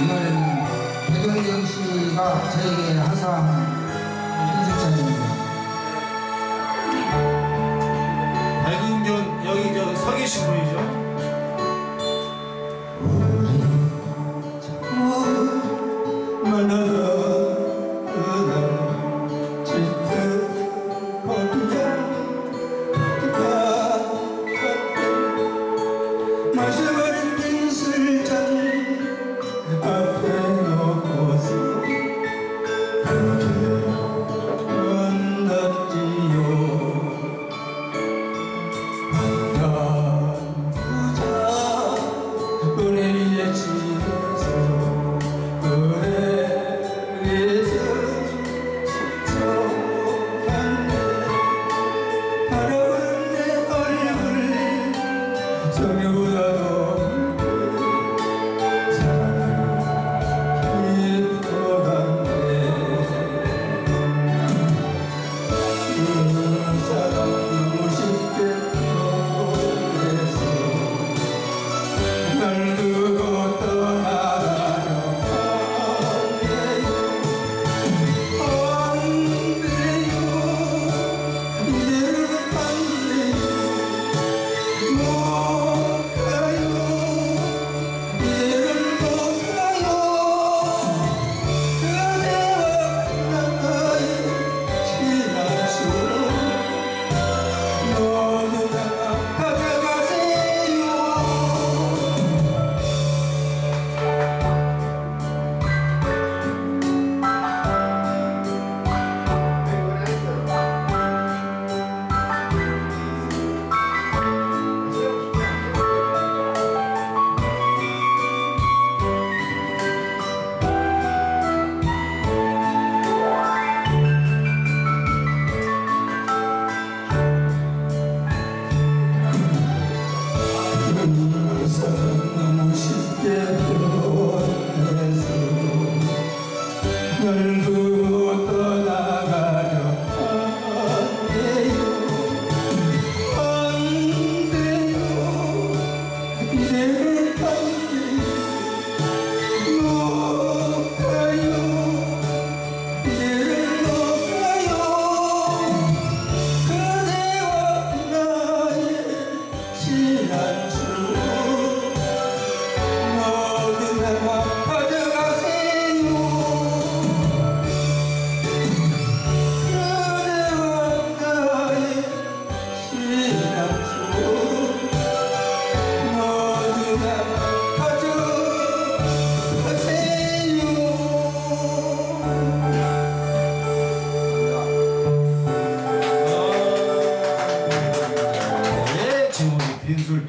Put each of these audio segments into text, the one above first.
이번에는 백은경 씨가 저에게 항상 편집자입니다. 백은경 여기 저 서계신 분이죠? 曾经孤单的 Amen.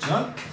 있으면